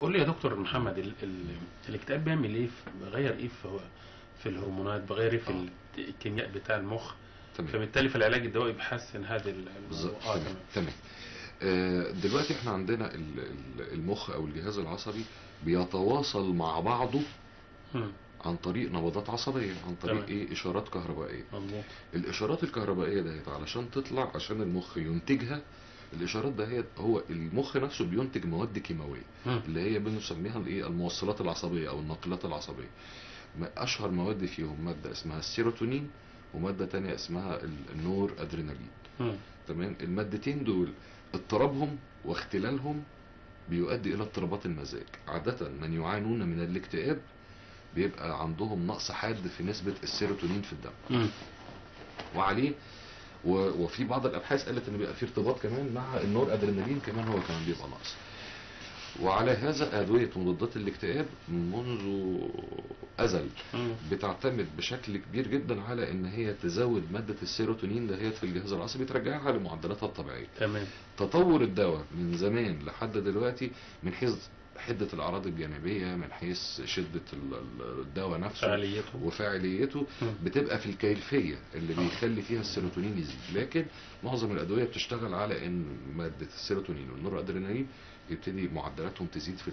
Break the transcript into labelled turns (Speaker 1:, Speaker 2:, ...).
Speaker 1: قول لي يا دكتور محمد ال ال الاكتئاب بيعمل إيه؟ بيغير إيه في في الهرمونات؟ بيغير إيه في ال- الكيمياء بتاع المخ؟
Speaker 2: تمام.
Speaker 1: فبالتالي في العلاج الدوائي بيحسن هذا ال-
Speaker 2: بالظبط.
Speaker 1: الموضوع آه
Speaker 2: تمام.
Speaker 1: تمام.
Speaker 2: آه، دلوقتي إحنا عندنا ال- ال- المخ أو الجهاز العصبي بيتواصل مع بعضه
Speaker 1: مم.
Speaker 2: عن طريق نبضات عصبية عن طريق
Speaker 1: تمام.
Speaker 2: إيه؟ إشارات كهربائية.
Speaker 1: مظبوط.
Speaker 2: الإشارات الكهربائية دهيت علشان تطلع عشان المخ ينتجها الإشارات دهيت هو المخ نفسه بينتج مواد كيماوية
Speaker 1: مم.
Speaker 2: اللي هي بنسميها الإيه الموصلات العصبية أو الناقلات العصبية ما- أشهر مواد فيهم مادة اسمها السيروتونين ومادة تانية اسمها ال- النور
Speaker 1: أدرينالين.
Speaker 2: تمام المادتين دول اضطرابهم واختلالهم بيؤدي إلى اضطرابات المزاج عادة من يعانون من الاكتئاب بيبقى عندهم نقص حاد في نسبة السيروتونين في الدم. وعليه وفي بعض الأبحاث قالت ان بيبقى في ارتباط كمان مع النور أدرينالين كمان هو كمان بيبقى ناقص. وعلى هذا أدوية مضادات الاكتئاب منذ
Speaker 1: أزل.
Speaker 2: بتعتمد بشكل كبير جدا على إن هي تزود مادة السيروتونين دهيت في الجهاز العصبي ترجعها لمعدلاتها الطبيعية.
Speaker 1: تمام.
Speaker 2: تطور الدواء من زمان لحد دلوقتي من حيث حدة الأعراض الجانبية من حيث ال- الدواء نفسه
Speaker 1: فعاليته.
Speaker 2: وفاعليته
Speaker 1: مم.
Speaker 2: بتبقى في الكيفية اللي بيخلي فيها السيروتونين يزيد. لكن معظم الأدوية بتشتغل على إن مادة السيروتونين والنور ادرينالين يبتدي معدلاتهم تزيد في